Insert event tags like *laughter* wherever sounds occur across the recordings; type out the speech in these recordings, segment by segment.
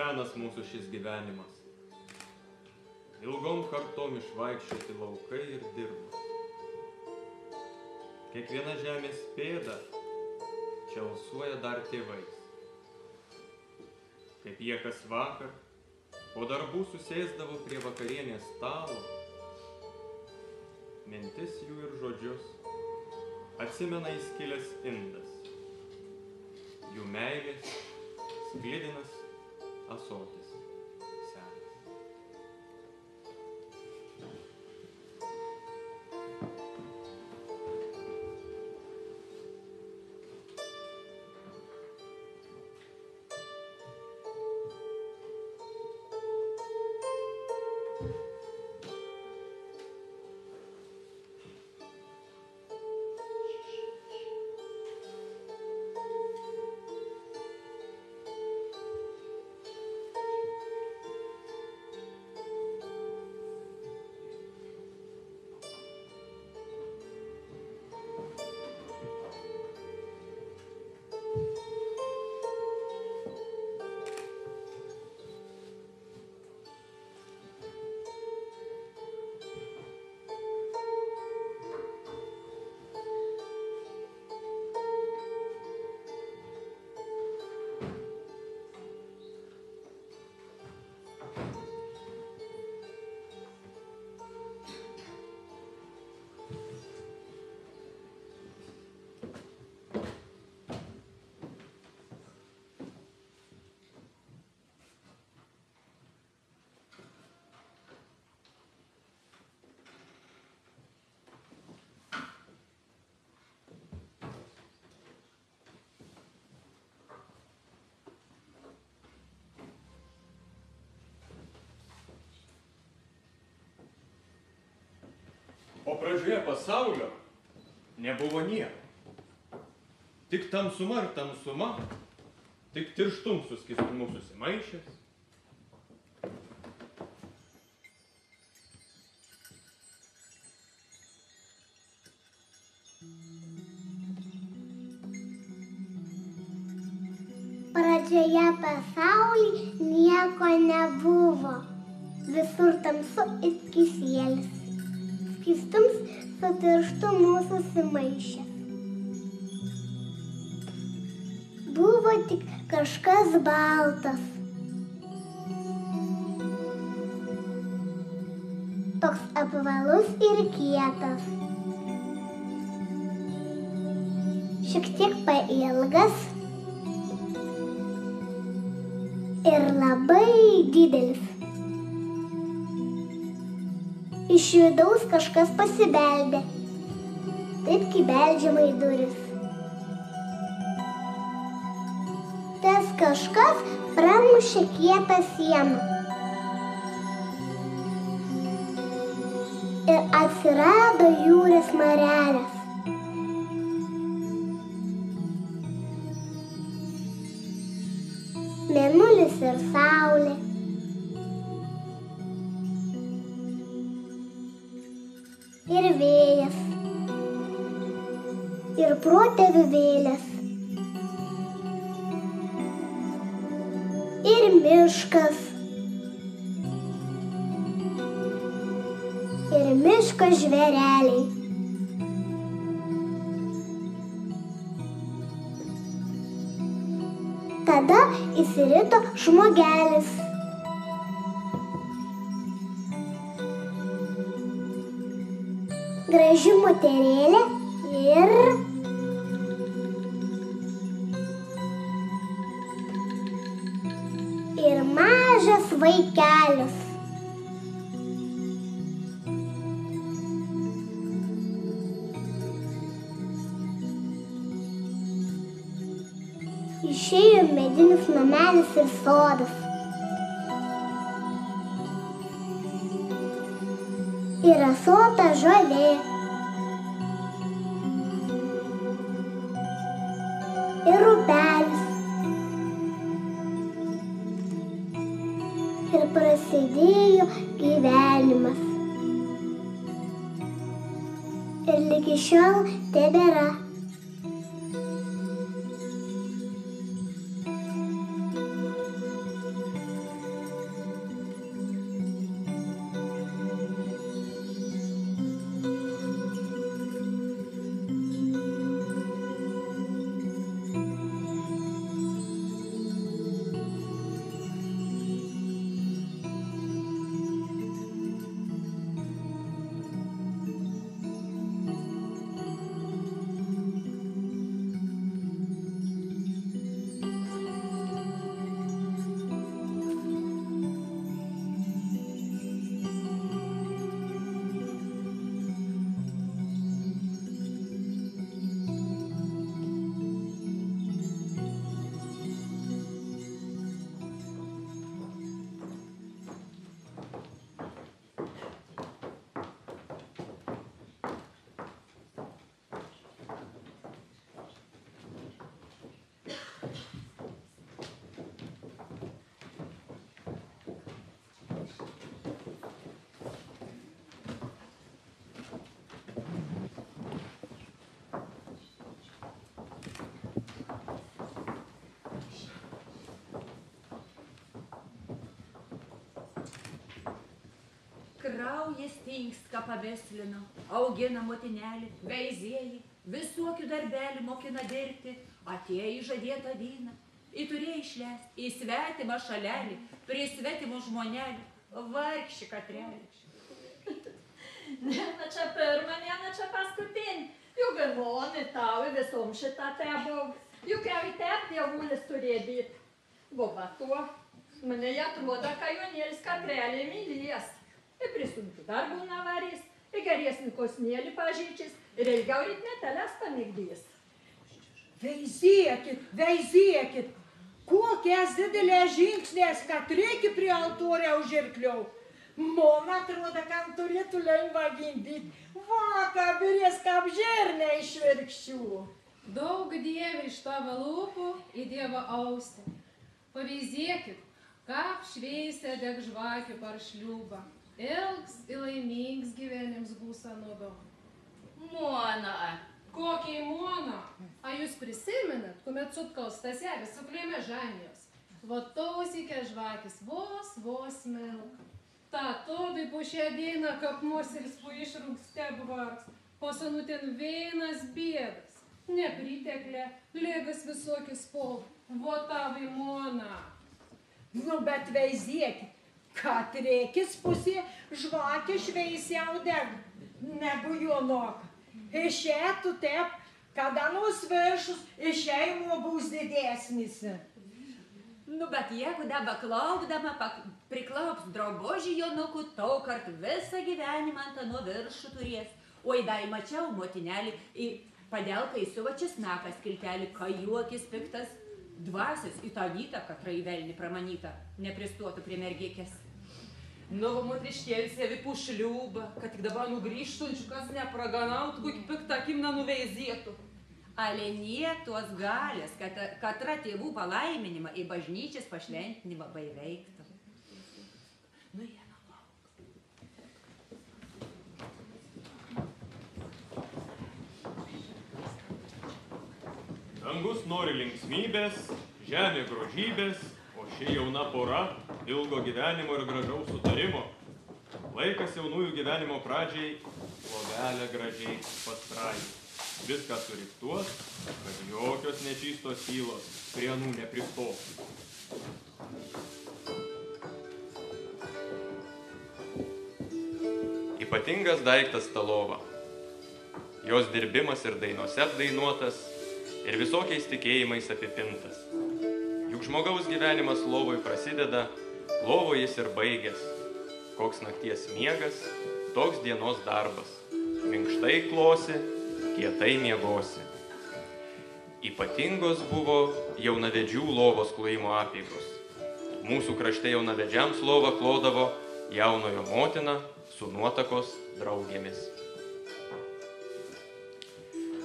senas mūsų šis gyvenimas. Ilgom kartom išvaikščioti laukai ir dirba. Kiekviena žemės pėda čia alsuoja dar tėvais. Kaip jie kas vakar, po darbų susėsdavo prie vakarienės stalo, mintis jų ir žodžius atsimena įskilęs indas. Jų meilės sklidinas asotis senas. O pradžioje pasaulio nebuvo nieko. Tik tamsuma ir tamsuma, tik tirštum su skistumu susimaišęs. Pradžioje pasaulyje nieko nebuvo. Visur tamsu it kisėlis. Skistums su tirštumu susimaišęs. Buvo tik kažkas baltas. Toks apvalus ir kietas. Šiek tiek pailgas ir labai didelis. Iš vidaus kažkas pasibeldė. Taip kaip beldžiama į duris. Tas kažkas pramušė kietą sieną. Ir atsirado jūros marelės. Mėnulis ir saulė. Protėvių vėlės. Ir miškas. Ir miško žvėreliai. Tada įsirito žmogelis. Graži moterėlė Ir mažas vaikelis. Išėjo medinis namelis ir sodas. Ir asota žolė. Ir upelis. Prasidėjo gyvenimas. Ir lygi šiol tebėra. Kraujas tinkska paveslino, augina motinelį, veizėjai, visokių darbelių mokina dirbti, atėjo į žadėtą vyną, į turėjo išleisti, į svetimą šalelį, prie svetimo žmonelį, vargši katrelį. *laughs* Ne na čia pirmą, ne na čia paskutinį. Juk galvoni tau į visom šitą tebog. Juk jau į tep dievulis būt. Buvo tuo. Mane atrodo, kad jaunėlis katrelį mylės. Ir prisunkiu darbų navarys, ir geresnį kosnėlį pažyčiais, ir ilgiau ryt netelės pamėgdys. Veizėkit, veizėkit, kokias didelės žingsnės, kad reikia prie altoriaus žirkliau. Man atrodo, kam turėtų lengva gimdyti. Vaka, birės kaip žernė išvirkščių. Daug dievė iš tavo lūpų į Dievo ausį. Pavyzdėkit, kaip šveisė deg žvakių par šliubą. Ilgs ir laimings gyvenims bus anodo. Mona, Kokiai mona? A jūs prisimenat, kuomet sutkaus taselis su klėme žanijos? Vatausikė žvakis vos, vos melka. Ta todai po šią dieną kap moselis po išrūkste bvarks. Po senutin veinas bėdas. Nepriteklė, lėgas visokius spol. Votavai mona. Nu, bet veizėkit, kad reikės pusė žvakė šveisiau deg, negu jonok. Išėtų taip, kada nors viršus išėjimo bus didesnis. Nu, bet jeigu dabar klaupdama, priklaups drabužį jonukų, tau kart visą gyvenimą ant nuo viršų turės. Oi, dai mačiau motinelį, į padelką įsiuva česnakas kiltelį, kai juokis piktas. Dvasios į tą vytą, kad raivelnį pramanyta, nepristuotų prie mergėkės. Novo motriškėlis savi pušliūba, kad tik dabar nugrįžtų, kas nepraganautų, kokį piktą kimną nuveizėtų. Alenie tuos galės, kad katra tėvų palaiminimą į bažnyčias pašventinimą baiveiktų. Nu, jie Dangus nori linksmybės, žemė grožybės, o ši jauna pora ilgo gyvenimo ir gražaus sutarimo. Laikas jaunųjų gyvenimo pradžiai, lovelę gražiai pastrai. Viską suriktuos, kad jokios nečystos sylos prie anų nepristos. Ypatingas daiktas ta lova. Jos dirbimas ir dainose apdainuotas, ir visokiais tikėjimais apipintas. Juk žmogaus gyvenimas lovoj prasideda, lovoje jis ir baigės. Koks nakties miegas, toks dienos darbas. Minkštai klosi, kietai miegosi. Ypatingos buvo jaunavedžių lovos klojimo apygos. Mūsų krašte jaunavedžiams lovą klodavo jaunojo motina su nuotakos draugėmis.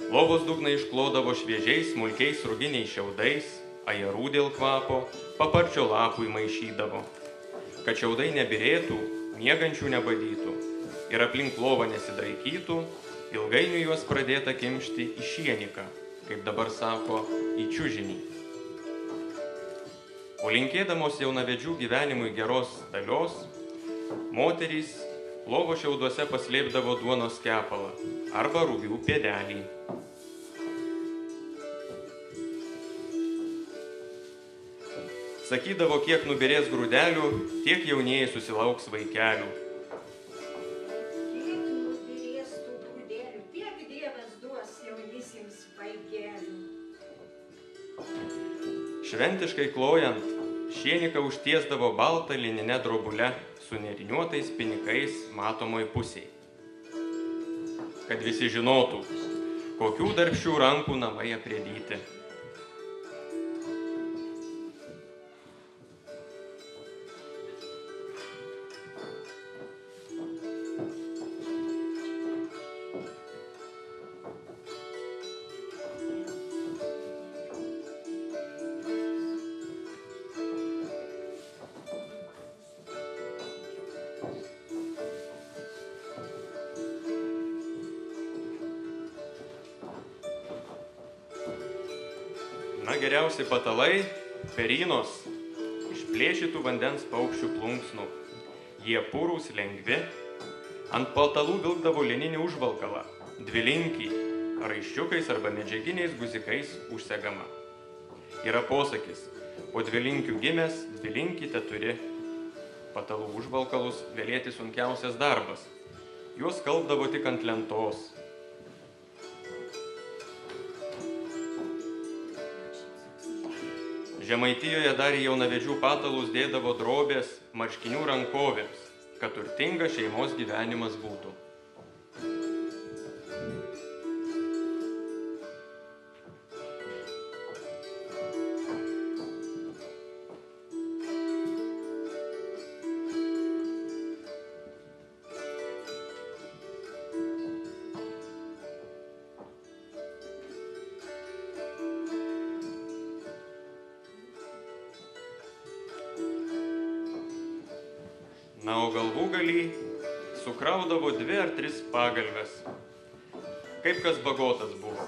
Lovos dugną išklodavo šviežiais smulkiais ruginiais šiaudais, ajarų dėl kvapo, paparčio lapų įmaišydavo. Kad šiaudai nebirėtų, miegančių nebadytų ir aplink lovą nesidraikytų, ilgainiui juos pradėta kimšti į šieniką, kaip dabar sako, į čiužinį. O linkėdamos jaunavedžių gyvenimui geros dalios, moterys lovo šiauduose paslėpdavo duonos kepalą arba rugių pėdelį. Sakydavo, kiek nubirės grūdelių, tiek jaunieji susilauks vaikelių. Šventiškai klojant, šieniką užtiesdavo baltą lininę drobulę su neriniuotais pinikais matomoj pusėje. Kad visi žinotų, kokių darbščių rankų namai aprėdyti. Na geriausi patalai - perinos iš plėšytų vandens paukščių plunksnų. Jie pūrūs lengvi, Ant patalų vilkdavo lininį užvalkalą, dvilinkį, raiščiukais arba medžiaginiais guzikais užsegama. Yra posakis, po dvilinkių gimęs, dvilinkį te turi. Patalų užvalkalus vėlėti sunkiausias darbas. Juos kalbdavo tik ant lentos. Žemaitijoje dar į jaunavedžių patalus dėdavo drobės marškinių rankovėms, kad turtingas šeimos gyvenimas būtų. Pagalves. Kaip kas bagotas buvo.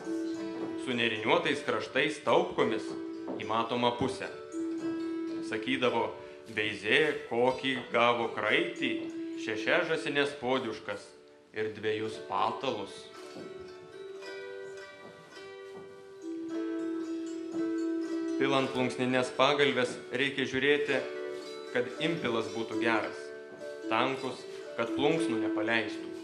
Su neriniuotais kraštais taupkomis į matomą pusę. Sakydavo, beizė kokį gavo kraitį, šešia žasinės podiuškas ir dviejus patalus. Pilant plunksninės pagalves reikia žiūrėti, kad impilas būtų geras tankus, kad plunksnų nepaleistų.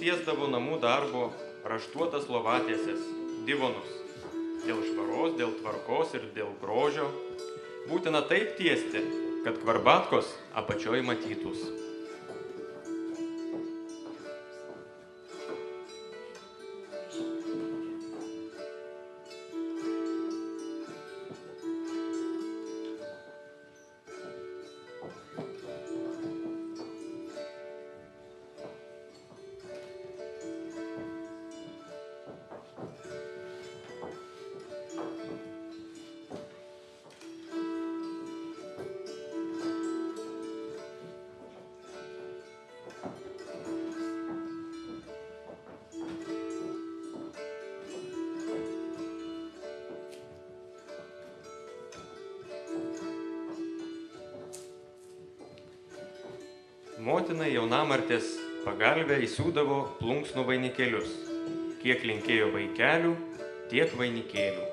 Tiesdavo namų darbo raštuotas lovatieses, divonus. Dėl švaros, dėl tvarkos ir dėl grožio būtina taip tiesti, kad kvarbatkos apačioj matytus. Motina jaunamartės pagalbę įsiūdavo plunksnų vainikėlius. Kiek linkėjo vaikelių, tiek vainikėlių.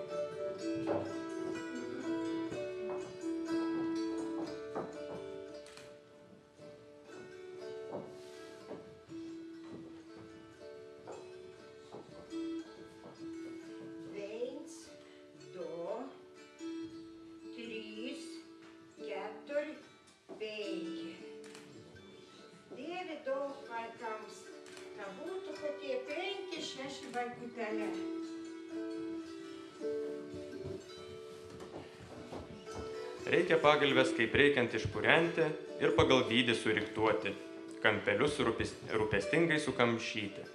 Kaip reikiant išpurenti ir pagal dydį suriktuoti, kampelius rūpes- rūpestingai sukamšyti.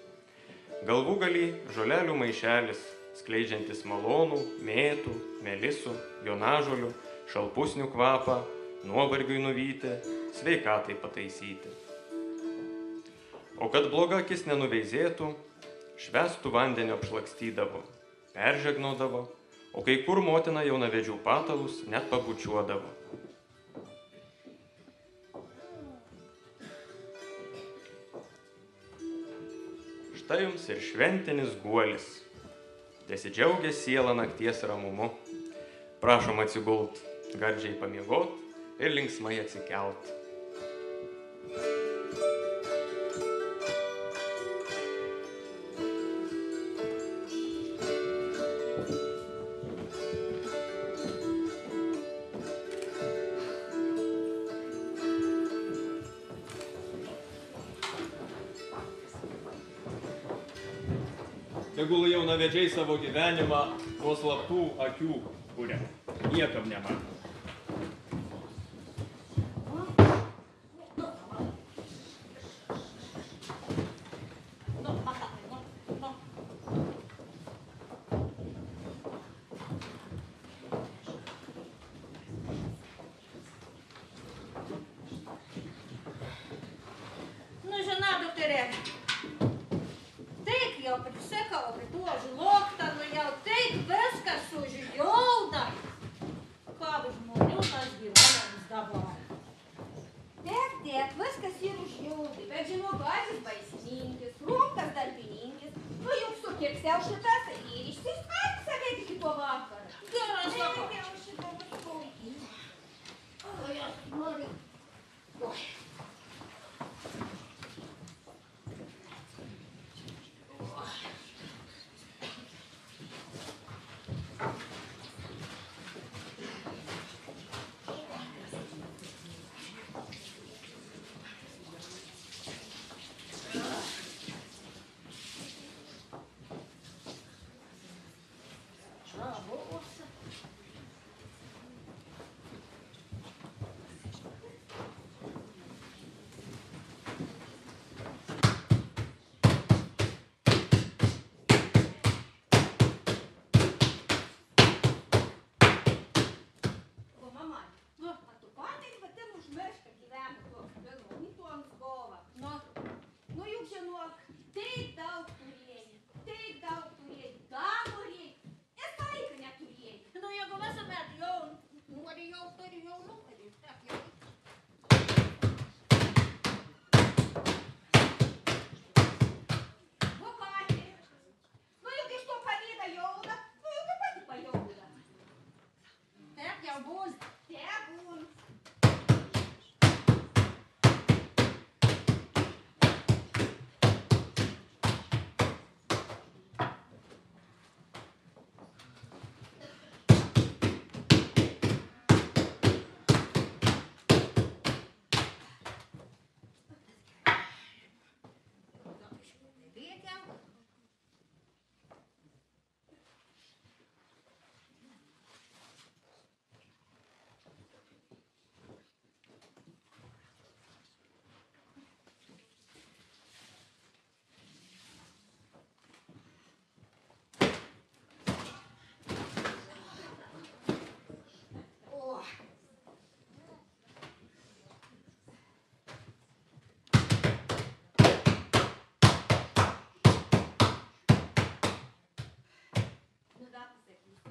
Galvų gali žolelių maišelis, skleidžiantis malonų, mėtų, melisų, jonažolių, šalpusnių kvapą, nuovargiui nuvyti, sveikatai pataisyti. O kad bloga akis nenuveizėtų, švestų vandenio apšlakstydavo, peržegnodavo, o kai kur motina jaunavedžių patalus net pabučiuodavo. štai jums ir šventinis guolis. Tesidžiaugia siela nakties ramumu. Prašom atsigult, gardžiai pamiegot ir linksmai atsikelt. gražiai savo gyvenimą po slaptų akių kuria. Niekam nematant.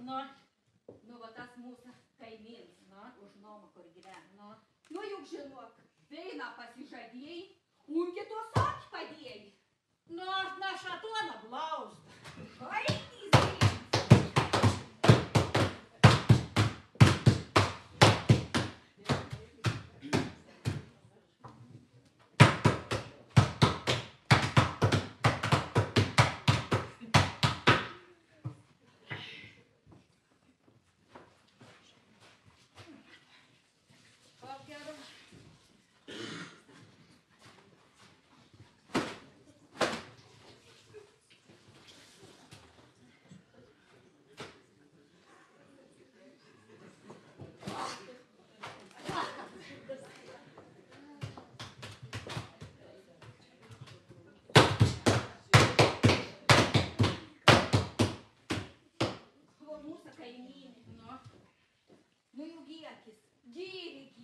Nu, nu va tas mūsų kaimyns, nu, už nuomą, kur gyvena. Nu, nu juk žinok, veina pasižadėjai, un kitos akį padėjai. Nu, na, šatona blauzda. Oi! Kalinini, no, aqui. girikis.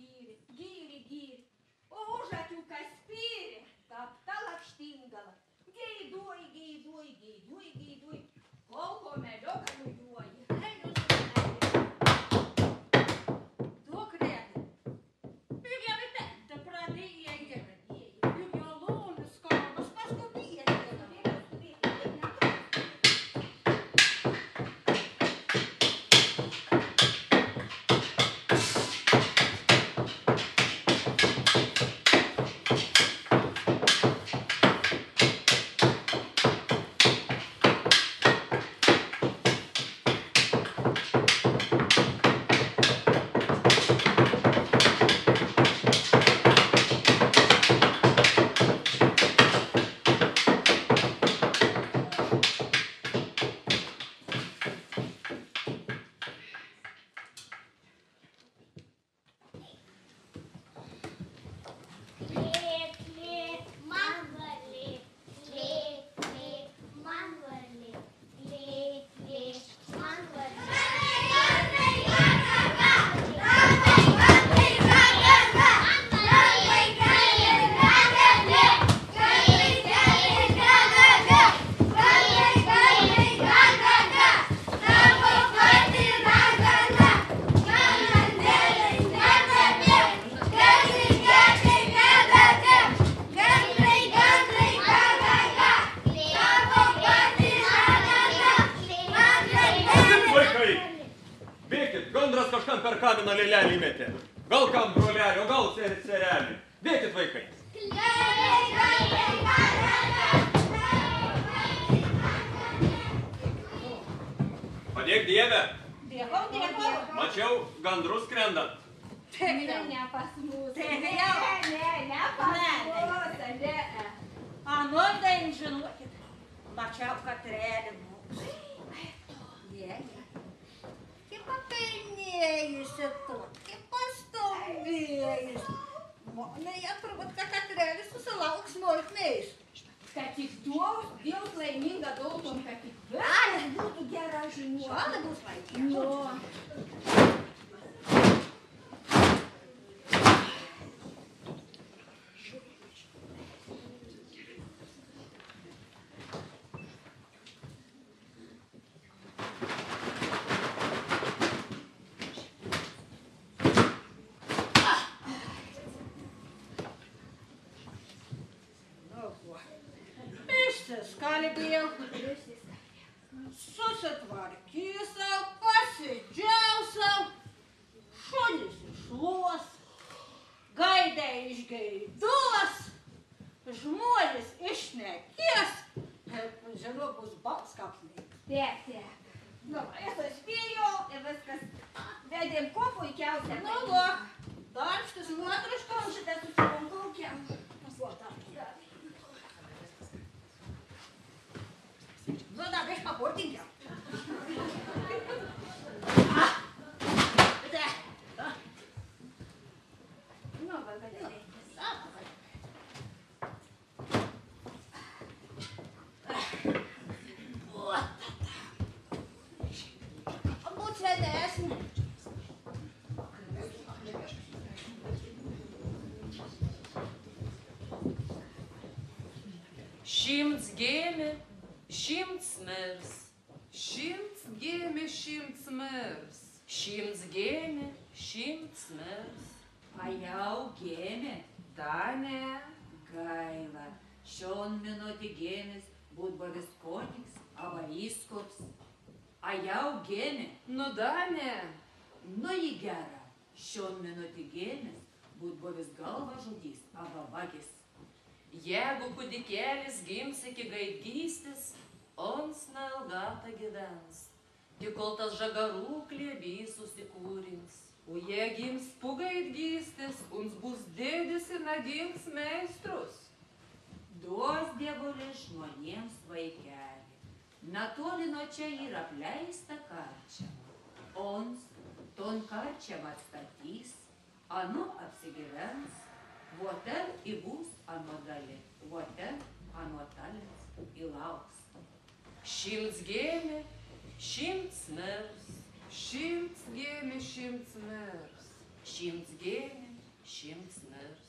Apelnėjusi tu, kaip pastovėjusi. Monai, atrodo, kad subscribe video. Šimts gėmė, šimts mirs. Šimts gėmė, šimts mirs. Šimts gėmė, šimts mirs. a jau gėmė. Danė. Gaila, šion minutį gėmės būt bavis koniks, ava įskops. A jau gėmė, Nu, Danė. nu į gerą. Šion minutį gėmės būt bavis galva žudys, ava vagis. Jeigu kūdikėlis gims iki gaidgystės, ons nelgata gyvens. Tik kol tas žagarų klėbys susikūrins. O jie gims pugaidgystės, uns bus dėdis ir nagings meistrus. Duos dievulis žmonėms vaikelį. Netoli nuo čia yra apleista karčiama. Ons ton karčiamą atstatys, anu apsigyvens, voten įbūs anu gali, voten anu talės įlauks. Šimts gėmė, šimts mirs. Šimts gėmė, šimts mirs. Šimts gėmė, šimts mirs.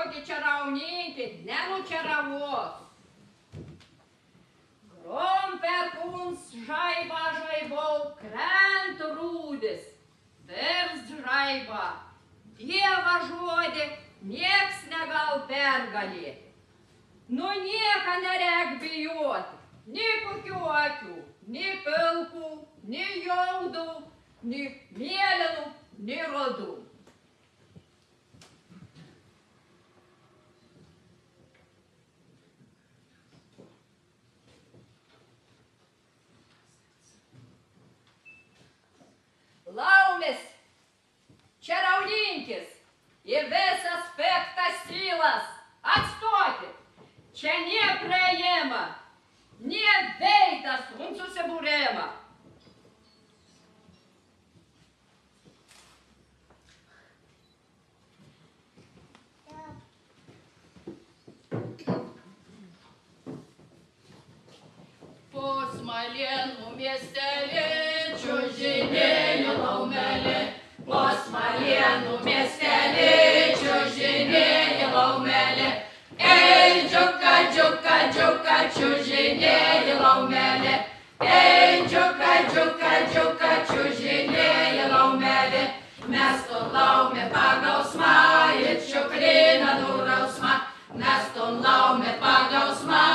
Kokį čia raunyti, nenučiaravos. Grom perkūns žaibą žaibau, krent rūdis, verst žaibą. Dievą žodį nieks negal pergalėti. Nu nieką nerek bijoti, nei kokių akių, nei pilkų, nei jaudų, nei mėlynų, nei rodų. Laumis, čia raudinkis, į visas pektas silas, atstoti. Čia nie praėjimą, nie veitas, Po smalėnų miestelį čiužinėjo laumelė. Po smalėnų miestelį čiužinėjo laumelė. Ei, džiuka, džiuka, džiuka, čiužinėjo laumelė. Ei, džiuka, džiuka, džiuka, čiužinėjo laumelė. Mes to laumė pagausmą ir čiuprina nurausmą. Mes to laumė pagausmą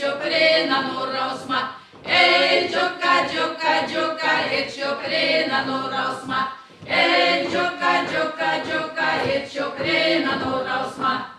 ir čiuprina nurausmą. Ei, džiuka, džiuka, džiuka, ir čiuprina nurausmą. Ei, džiuka, džiuka, džiuka, ir čiuprina nurausmą. Mėla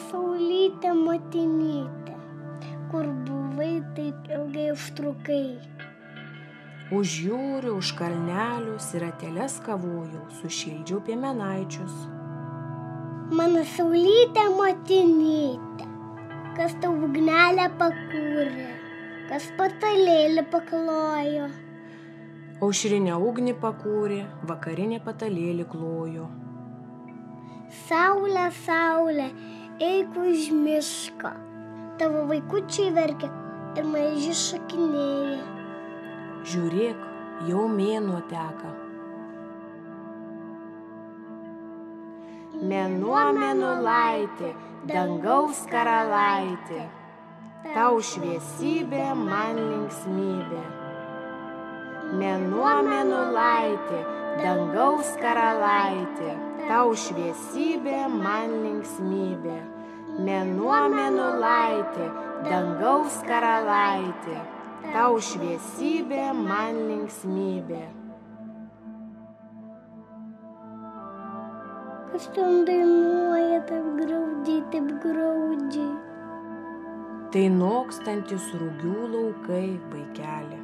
saulytė motinytė, kur buvai taip ilgai užtrukai. Už jūrių, už kalnelių, siratėlės kavojau, sušildžiau piemenaičius. Mano saulytė motinytė, kas tau ugnelę pakūrė, kas patalėlį paklojo. Aušrinė ugnį pakūrė, vakarinė patalėlį klojo. Saulė, saulė, eik už miško. Tavo vaikučiai verkia ir maži šakinėja. Žiūrėk, jau mėnuo teka. Mėnuo mėnulaitė, dangaus karalaitė, tau šviesybė, man linksmybė. Mėnuo mėnulaitė, dangaus karalaitė, tau šviesybė, man linksmybė. Mėnuo mėnulaitė, dangaus karalaitė, tau šviesybė, man linksmybė. Kas ten dainuoja taip graudžiai, taip graudžiai? Tai nokstantis rūgių laukai, vaikeli.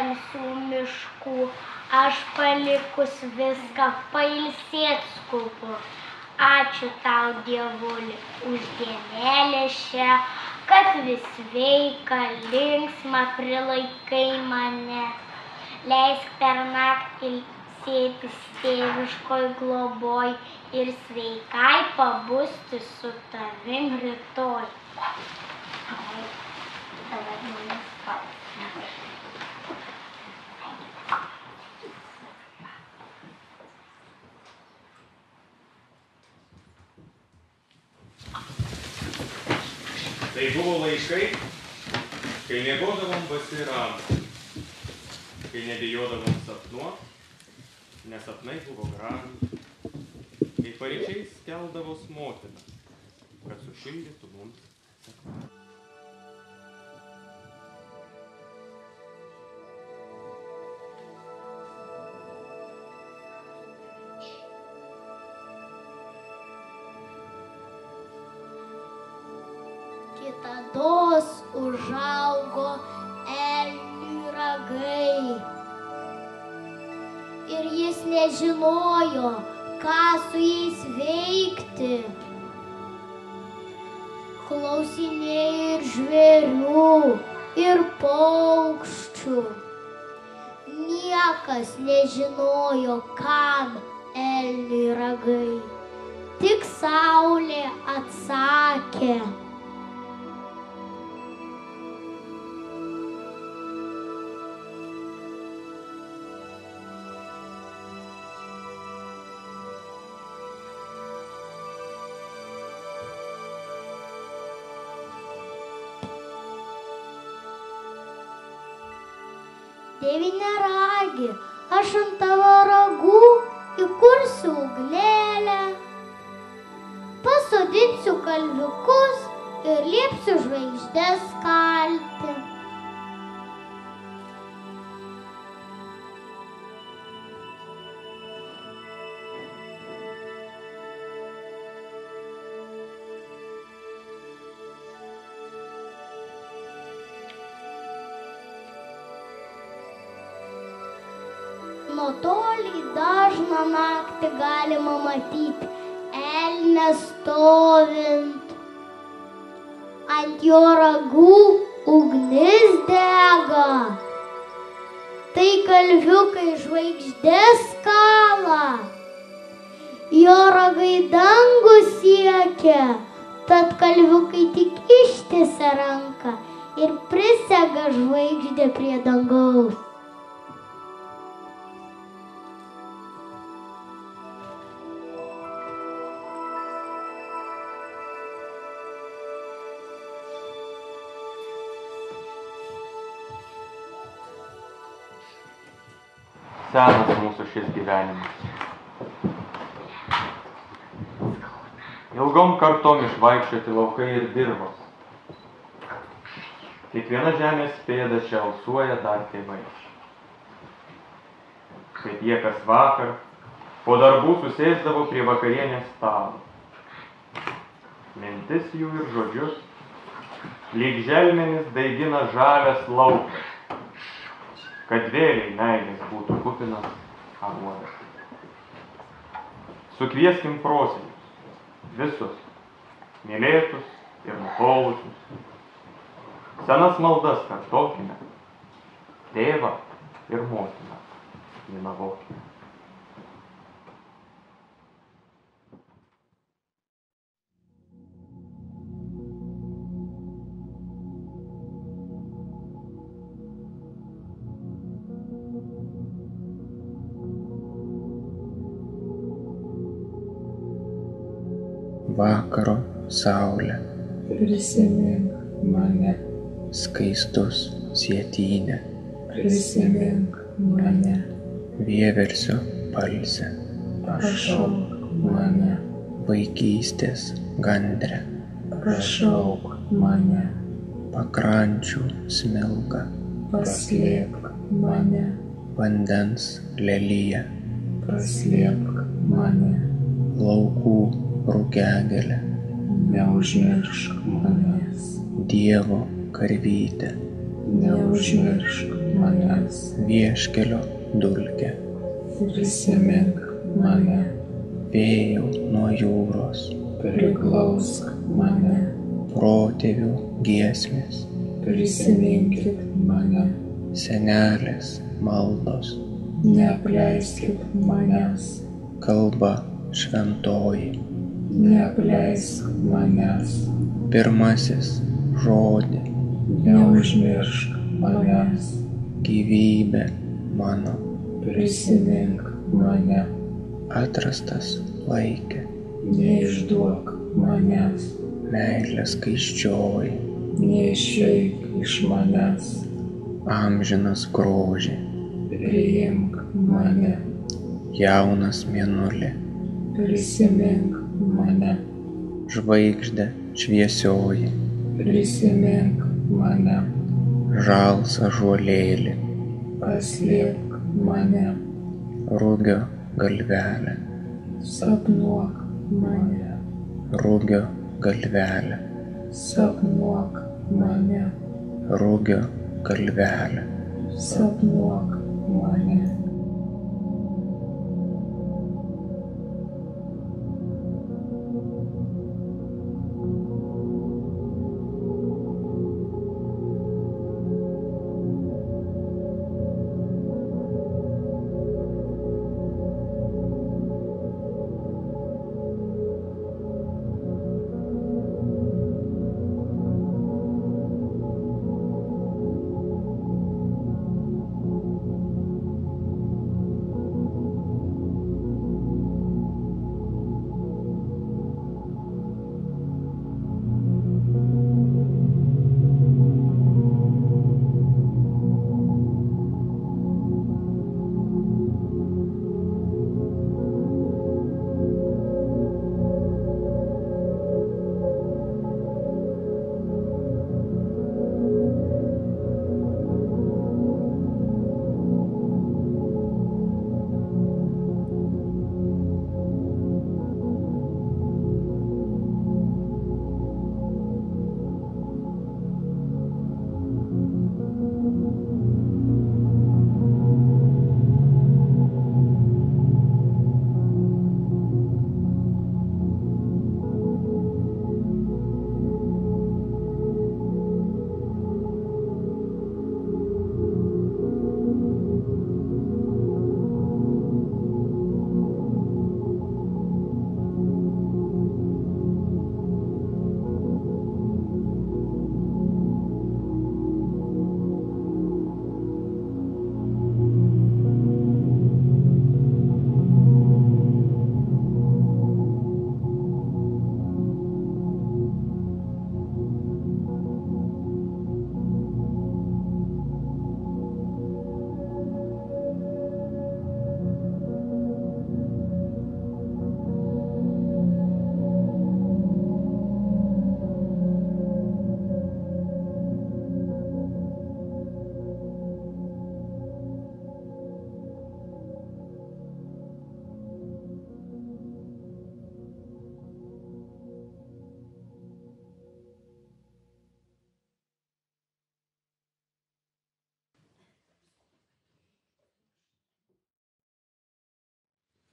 Tamsių miškų, aš palikus viską pailsėt skubu. Ačiū tau, dievuli, už dienelę šią, kad vis sveika, linksma prilaikai mane. Leisk per naktį sėtis tėviškoj globoj ir sveikai pabusti su tavim rytoj. Dabar manęs pats. Tai buvo laikai, kai miegodavom basi ramų, kai nebijodavom sapnuot, nes sapnai buvo gražūs, kai paryčiais keldavos motina, kad sušildytų mums sapną. Užaugo elnių ragai. Ir jis nežinojo, ką su jais veikti. Klausinėjo ir žvėrių, ir paukščių. Niekas nežinojo, kam elnių ragai. Tik saulė atsakė. Devyneragi, aš ant tavo ragų įkursiu ugnelę, pasodinsiu kalviukus ir liepsiu žvaigždės kalti. Matyti elnę stovint. Ant jo ragų ugnis dega. Tai kalviukai žvaigždės kala. Jo ragai dangų siekia, tad kalviukai tik ištiesia ranką ir prisega žvaigždė prie dangaus. Senas mūsų šis gyvenimas. Ilgom kartom išvaikščioti laukai ir dirvos. Kiekviena žemės pėda čia alsuoja dar tėvai. Kaip jie kas vakar po darbų susėsdavo prie vakarienės stalo. Mintis jų ir žodžius, lyg želmenis daigina žalias laukas, kad vėliai meilės būtų kupinas aruodas. Sukvieskim prosenius, visus, mylėtus ir nutolusius. Senas maldas kartokime, tėvą ir motiną minavokime. Saulė, prisimink mane, skaistus sietynė, prisimink mane, vieversio palse, pašauk mane, vaikystės gandrė, pašauk mane, pakrančių smilga, paslėpk mane, vandens lelyje, paslėpk mane, laukų rugiagelė, neužmiršk manęs, Dievo karvytė, neužmiršk manęs, vieškelio dulkė, prisimink mane, vėjau nuo jūros, priglausk mane, protėvių giesmės, prisiminkit mane, senelės maldos, neapleiskit manęs, kalba šventoji, neapleisk manęs, pirmasis žodį, neužmiršk manęs, gyvybė mano, prisimink mane, atrastas laikė, neišduok manęs, meilė skaiščioji, neišeik iš manęs, amžinas grožį, priimk mane, jaunas mėnulį, prisimink mane, žvaigždė šviesioji, prisimink mane, žalsą žuolėlį, paslėpk mane, rūgio galvelę, sapnuok mane, rūgio galvelę, sapnuok mane, rūgio galvelę. sapnuok mane.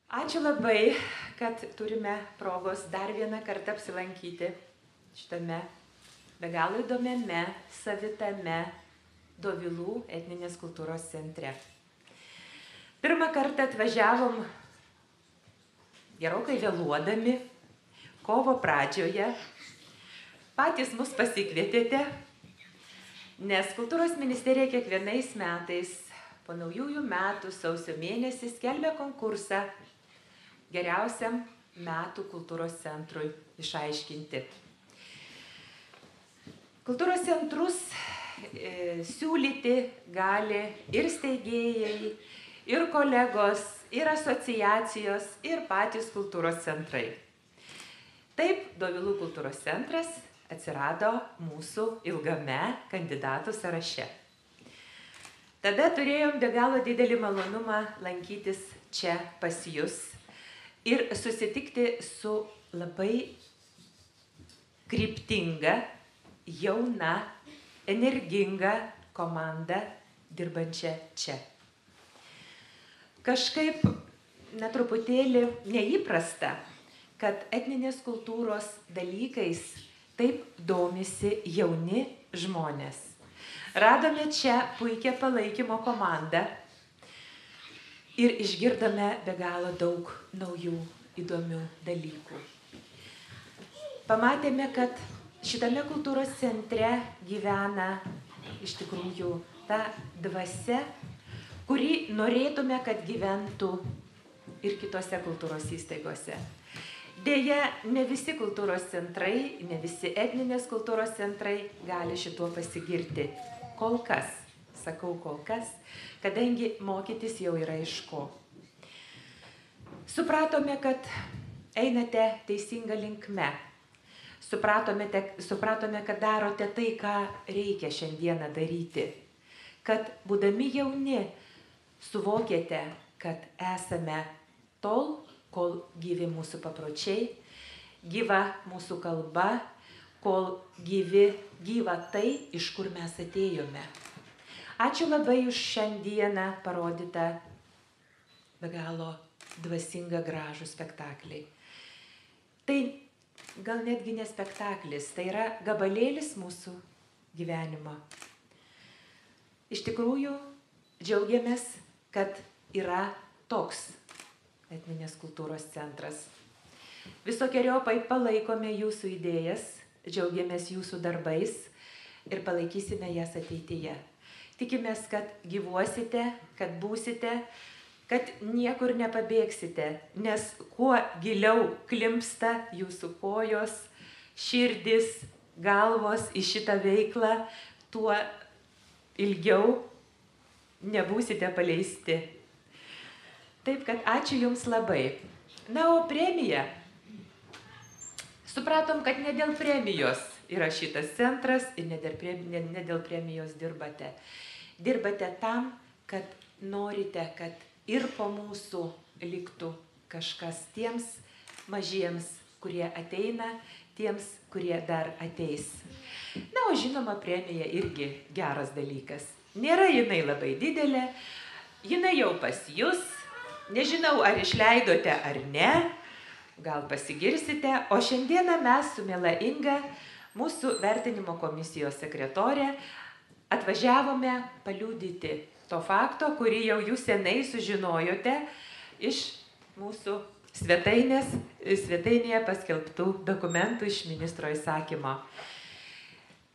Ačiū labai, kad turime progos dar vieną kartą apsilankyti šitame be galo įdomiame, savitame Dovilų etninės kultūros centre. Pirmą kartą atvažiavom gerokai vėluodami, kovo pradžioje. Patys mus pasikvietėte, nes kultūros ministerija kiekvienais metais po naujųjų metų sausio mėnesį skelbia konkursą geriausiam metų kultūros centrui išaiškinti. Kultūros centrus e, siūlyti gali ir steigėjai, ir kolegos, ir asociacijos, ir patys kultūros centrai. Taip, Dovilų kultūros centras atsirado mūsų ilgame kandidatų sąraše. Tada turėjom be galo didelį malonumą lankytis čia pas jūs ir susitikti su labai kryptinga, jauna, energinga komanda dirbančia čia. Kažkaip netruputėlį neįprasta, kad etninės kultūros dalykais taip domisi jauni žmonės. Radome čia puikią palaikymo komandą ir išgirdome be galo daug naujų įdomių dalykų. Pamatėme, kad šitame kultūros centre gyvena iš tikrųjų ta dvasia, kuri norėtume, kad gyventų ir kitose kultūros įstaigose. Deja, ne visi kultūros centrai, ne visi etninės kultūros centrai gali šituo pasigirti. Kol kas, sakau kol kas, kadangi mokytis jau yra iš ko. Supratome, kad einate teisinga linkme. Supratome, te, supratome, kad darote tai, ką reikia šiandieną daryti. Kad būdami jauni suvokėte, kad esame tol, kol gyvi mūsų papročiai, gyva mūsų kalba, kol gyvi, gyva tai, iš kur mes atėjome. Ačiū labai už šiandieną parodytą be galo dvasingą gražų spektaklį. Tai gal netgi ne spektaklis, tai yra gabalėlis mūsų gyvenimo. Iš tikrųjų, džiaugiamės, kad yra toks etninės kultūros centras. Visokiojopai palaikome jūsų idėjas, džiaugiamės jūsų darbais ir palaikysime jas ateityje. Tikimės, kad gyvuosite, kad būsite, kad niekur nepabėgsite, nes kuo giliau klimpsta jūsų kojos, širdis, galvos į šitą veiklą, tuo ilgiau nebūsite paleisti. Taip kad ačiū Jums labai. Na, o premija. Supratom, kad ne dėl premijos yra šitas centras ir ne dėl, ne, ne dėl premijos dirbate. Dirbate tam, kad norite, kad ir po mūsų liktų kažkas tiems mažiems, kurie ateina, tiems, kurie dar ateis. Na, o žinoma, premija irgi geras dalykas. Nėra jinai labai didelė, jinai jau pas jūs, nežinau, ar išleidote ar ne, gal pasigirsite, o šiandieną mes su Mėla Inga, mūsų vertinimo komisijos sekretorė, atvažiavome paliūdyti to fakto, kurį jau jūs senai sužinojote iš mūsų svetainės, svetainėje paskelbtų dokumentų iš ministro įsakymo.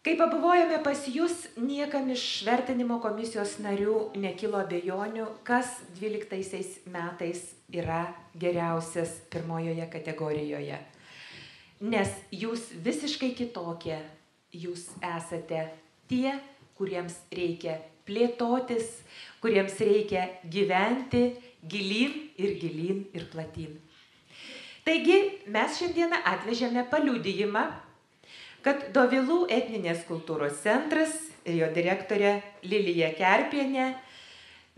Kai pabuvojome pas jūs, niekam iš vertinimo komisijos narių nekilo abejonių, kas 12 metais yra geriausias pirmojoje kategorijoje. Nes jūs visiškai kitokie, jūs esate tie, kuriems reikia plėtotis, kuriems reikia gyventi gilin ir gilin ir platin. Taigi mes šiandieną atvežėme paliudijimą, kad Dovilų etninės kultūros centras ir jo direktorė Lilija Kerpienė,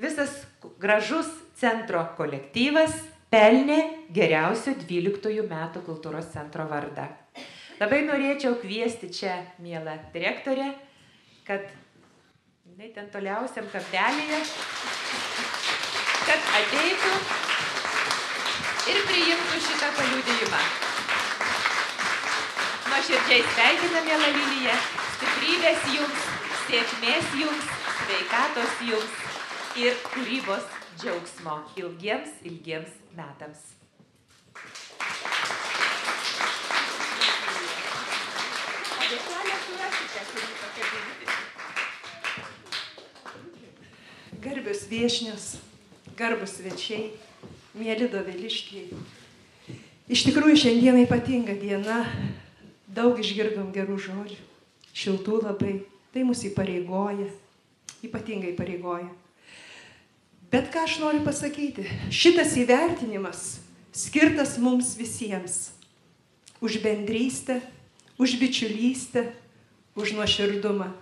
visas gražus centro kolektyvas pelnė geriausio 12 metų kultūros centro vardą. Labai norėčiau kviesti čia, mielą direktorę, kad jinai ten toliausiam kampelėje, kad ateitų ir priimtų šitą paliudijimą. Nuoširdžiai sveikiname, mėla Lilija, stiprybės jums, sėkmės jums, sveikatos jums ir kūrybos džiaugsmo ilgiems, ilgiems metams. Garbios viešnios, garbus svečiai, mėly doveliškiai. Iš tikrųjų, šiandien ypatinga diena, daug išgirdom gerų žodžių, šiltų labai, tai mus įpareigoja, ypatingai įpareigoja. Bet ką aš noriu pasakyti, šitas įvertinimas skirtas mums visiems. Už bendrystę, už bičiulystę, už nuoširdumą.